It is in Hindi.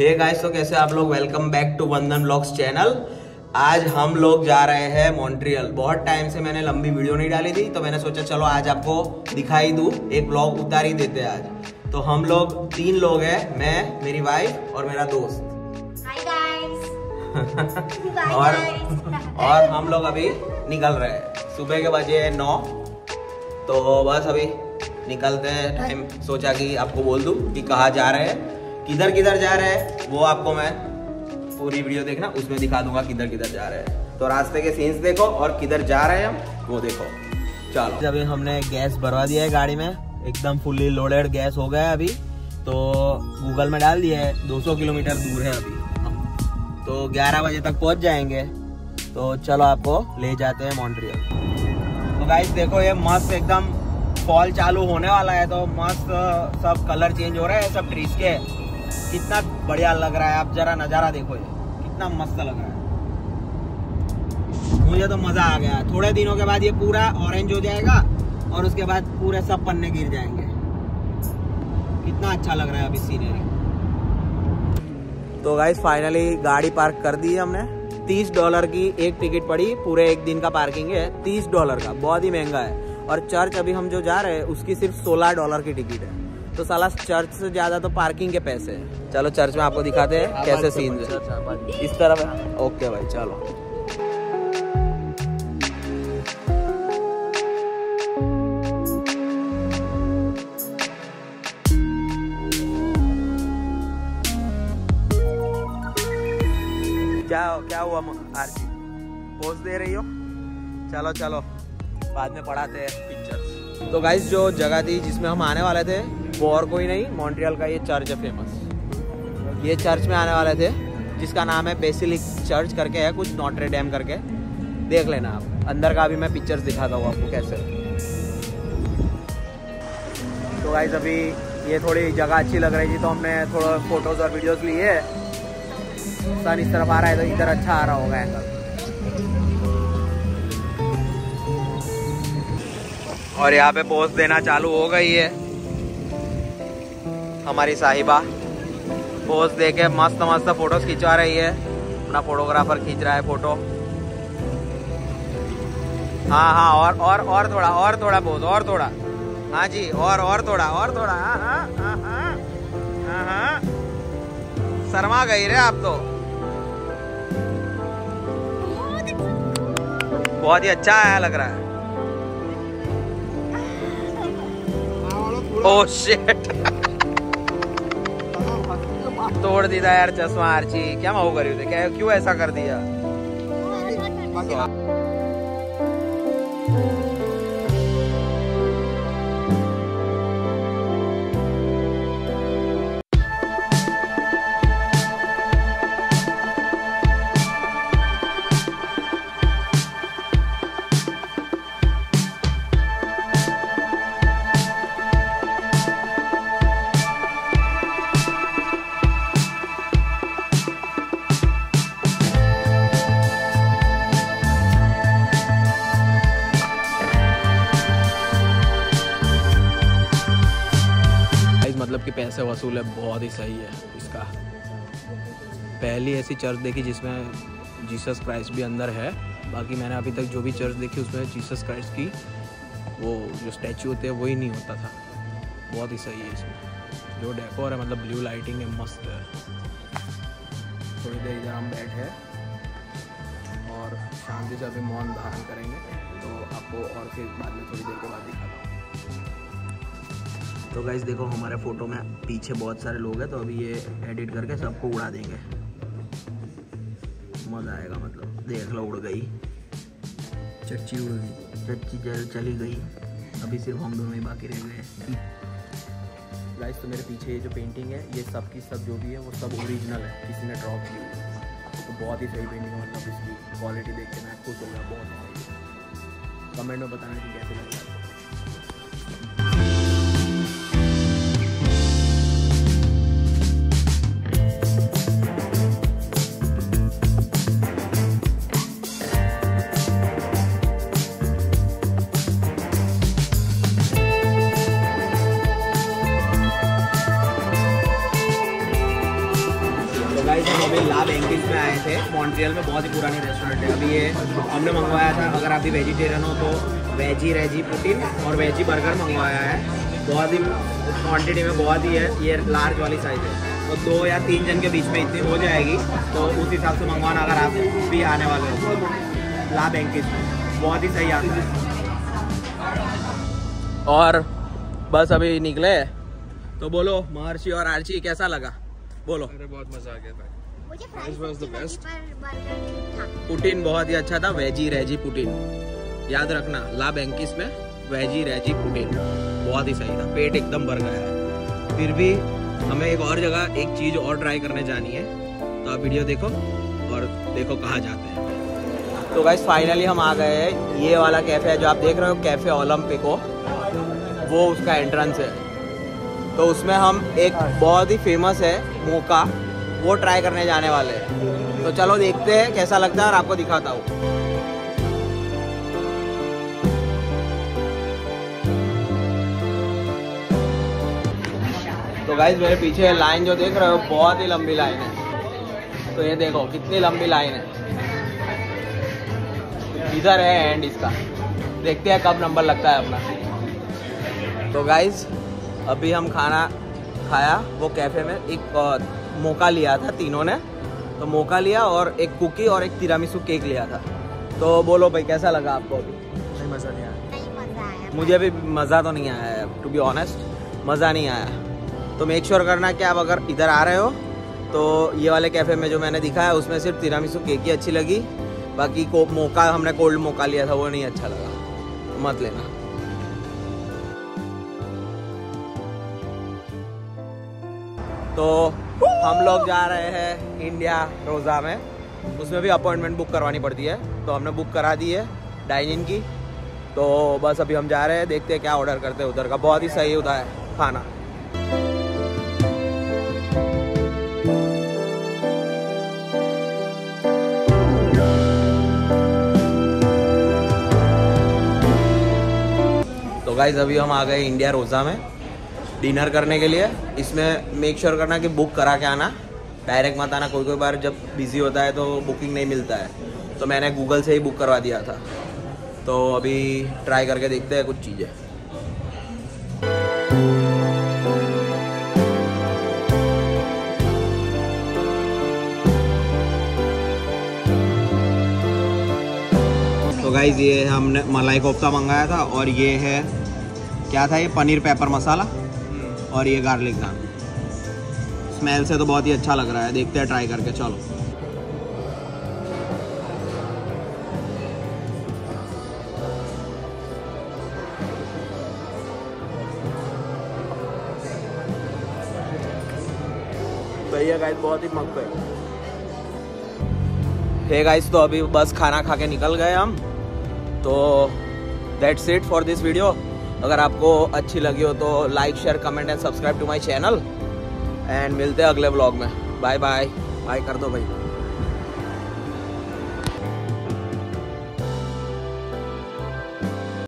हे गाइस तो कैसे आप लोग? Welcome back to Vandan blogs channel आज हम लोग जा रहे हैं मॉन्ट्रियल बहुत टाइम से मैंने लंबी वीडियो नहीं डाली थी तो मैंने सोचा चलो आज आपको दिखाई दूँ एक ब्लॉग उतार ही देते हैं आज. तो हम लोग तीन लोग हैं मैं मेरी वाइफ और मेरा दोस्त. और और हम लोग अभी निकल रहे हैं. सुबह के बजे नौ तो बस अभी निकलते हैं. टाइम सोचा कि आपको बोल दूँ कि कहाँ जा रहे हैं. किधर किधर जा रहे हैं, वो आपको मैं पूरी वीडियो देखना, उसमें दिखा दूँगा किधर किधर जा रहे हैं। तो रास्ते के सीन्स देखो और किधर जा रहे हैं हम, वो देखो। चलो। अभी हमने गैस भरवा दिया है गाड़ी में, एकदम फुल्ली लोडेड गैस हो गया है अभी तो गूगल में डाल दिया है 200 किलोमीटर दूर है अभी। तो 11 बजे तक पहुँच जाएँगे। तो चलो आपको ले जाते हैं मॉन्ट्रियल तो गाइस देखो ये मस्त एकदम फॉल चालू होने वाला है तो मस्त सब कलर चेंज हो रहा है, सब ट्रीज के। कितना बढ़िया लग रहा है, आप जरा नज़ारा देखो ये। कितना मस्त लग रहा है। मुझे तो मज़ा आ गया। थोड़े दिनों के बाद ये पूरा ऑरेंज हो जाएगा और उसके बाद पूरे सब पन्ने गिर जाएँगे। कितना अच्छा लग रहा है अभी सीनरी तो गाइस फाइनली गाड़ी पार्क कर दी हमने। तीस डॉलर की एक टिकट पड़ी, पूरे एक दिन का पार्किंग है। तीस डॉलर का, बहुत ही महँगा है। और चर्च अभी हम जो जा रहे हैं, उसकी सिर्फ़ सोलह डॉलर की टिकट है। तो साला चर्च से ज़्यादा तो पार्किंग के पैसे हैं। चलो चर्च में आपको दिखाते हैं कैसे सीन है। इस तरफ़ है? ओके भाई चलो। क्या क्या हुआ आरती? पोज दे रही हो? चलो चलो। बाद में पढ़ाते हैं पिक्चर्स। तो गाइस जो जगह थी जिसमें हम आने वाले थे और कोई नहीं मॉन्ट्रियल का ये चर्च है फ़ेमस ये चर्च में आने वाले थे, जिसका नाम है बेसिलिक चर्च करके है, कुछ नोटरे डैम करके। देख लेना आप, अंदर का भी मैं पिक्चर्स दिखाता हूँ आपको कैसे। तो गाइस अभी ये थोड़ी जगह अच्छी लग रही थी तो हमने थोड़ा फ़ोटोज़ और वीडियोस लिए सन इस तरफ़ आ रहा है तो इधर अच्छा आ रहा होगा एंगल और यहाँ पे पोस्ट देना चालू हो गई है। हमारी साहिबा। पोस्ट दे के मस्त मस्त फ़ोटोज़ खिंचवा रही है। अपना फोटोग्राफर खींच रहा है फ़ोटो हाँ हाँ और और और थोड़ा और थोड़ा पोज और थोड़ा। हाँ जी और और थोड़ा और थोड़ा। हाँ हाँ हाँ हाँ हाँ हाँ। शर्मा गई रे आप तो। बहुत ही अच्छा आया लग रहा है। ओह शिट तोड़ दीदा यार चश्मा आरची। क्या मैं वो करी थे क्या क्यों ऐसा कर दिया? मतलब कि पैसे वसूल है, बहुत ही सही है इसका। पहली ऐसी चर्च देखी जिसमें जीसस क्राइस्ट भी अंदर है। बाकी मैंने अभी तक जो भी चर्च देखी उसमें जीसस क्राइस्ट की वो जो स्टैचू होते हैं, वही नहीं होता था। बहुत ही सही है इसमें। जो डेकोर है मतलब ब्लू लाइटिंग है, मस्त है। थोड़ी देर इधर हम बैठे और शांति से अभी मौन धारण करेंगे तो आपको और फिर बाद में थोड़ी देर के बाद दिखाता हूँ। तो गाइज़ देखो हमारे फ़ोटो में पीछे बहुत सारे लोग हैं तो अभी ये एडिट करके सबको उड़ा देंगे। मज़ा आएगा मतलब। देख लो उड़ गई। चच्ची उड़ गई। चच्ची चल चली गई। अभी सिर्फ़ हम दोनों ही बाकी रह गए गाइस तो मेरे पीछे ये जो पेंटिंग है ये सब की सब जो भी है वो सब ओरिजिनल है। किसी ने ड्रॉ की तो बहुत ही सही पेंटिंग है मतलब इसकी क्वालिटी देख के मैं खुश हो गया बहुत कमेंट में बताना कि कैसे लग रहा है। मॉन्ट्रियल में बहुत ही पुरानी रेस्टोरेंट है। अभी ये हमने मंगवाया था अगर आप भी वेजिटेरियन हो तो वेजी रेजी पुटिन और वेजी बर्गर मंगवाया है। बहुत ही क्वान्टिटी में बहुत ही है ये लार्ज वाली साइज़ है। तो दो या तीन जन के बीच में इतनी हो जाएगी तो उस हिसाब से मंगवाना अगर आप भी आने वाले हो। ला बैंकिस बहुत ही सही आता है। और बस अभी निकले। तो बोलो महर्षि और आर्ची कैसा लगा? बोलो। अरे बहुत मज़ा आ गया था पुटिन बहुत ही अच्छा था वेजी रेजी पुटिन याद रखना ला बैंकिस में वेजी रेजी पुटिन बहुत ही सही था पेट एकदम भर गया है। फिर भी हमें एक और जगह एक चीज़ और ट्राई करने जानी है। तो आप वीडियो देखो और देखो कहाँ जाते हैं। तो गाइस फाइनली हम आ गए हैं। ये वाला कैफ़े है जो आप देख रहे हो कैफ़े ओलंपिको वो उसका एंट्रेंस है। तो उसमें हम एक बहुत ही फ़ेमस है मोका वो ट्राई करने जाने वाले। हैं तो चलो देखते हैं कैसा लगता है और आपको दिखाता हूँ। तो गाइज़ मेरे पीछे लाइन जो देख रहे हो, बहुत ही लंबी लाइन है। तो ये देखो, कितनी लंबी लाइन है। इधर है एंड इसका। देखते हैं कब नंबर लगता है अपना। तो गाइज़ अभी हम खाना खाया, वो कैफ़े में, एक मोका लिया था तीनों ने। तो मौका लिया और एक कुकी और एक तिरामिसू केक लिया था। तो बोलो भाई कैसा लगा आपको अभी? नहीं मज़ा नहीं आया। मुझे अभी मज़ा तो नहीं आया है टू बी ऑनेस्ट मज़ा नहीं आया। तो मेक श्योर करना कि आप अगर इधर आ रहे हो तो ये वाले कैफ़े में जो मैंने दिखाया उसमें सिर्फ़ तिरामिसू केक ही अच्छी लगी। बाकी को मोका हमने कोल्ड मौका लिया था वो नहीं अच्छा लगा। मत लेना। तो हम लोग जा रहे हैं इंडिया रोज़ा में। उसमें भी अपॉइंटमेंट बुक करवानी पड़ती है। तो हमने बुक करा दी है डाइनिंग की। तो बस अभी हम जा रहे हैं, देखते हैं क्या ऑर्डर करते हैं उधर का। बहुत ही सही होता है, खाना। तो गाइज़ अभी हम आ गए इंडिया रोज़ा में। डिनर करने के लिए। इसमें मेक श्योर sure करना कि बुक करा के आना। डायरेक्ट मत आना। कोई कोई बार जब बिज़ी होता है तो बुकिंग नहीं मिलता है। तो मैंने गूगल से ही बुक करवा दिया था। तो अभी ट्राई करके देखते हैं कुछ चीज़ें। तो गाइज़ ये हमने मलाई कोफ्ता मंगाया था और ये है क्या था ये? पनीर पेपर मसाला और ये गार्लिक नान स्मेल से तो बहुत ही अच्छा लग रहा है। देखते हैं ट्राई करके चलो। भैया गाइस बहुत ही है। हे गाइस तो अभी बस खाना खा के निकल गए हम। तो that's it for this video अगर आपको अच्छी लगी हो तो like share comment and subscribe to my channel and मिलते हैं अगले ब्लॉग में. बाय बाय बाय कर दो भाई.